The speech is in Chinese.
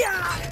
呀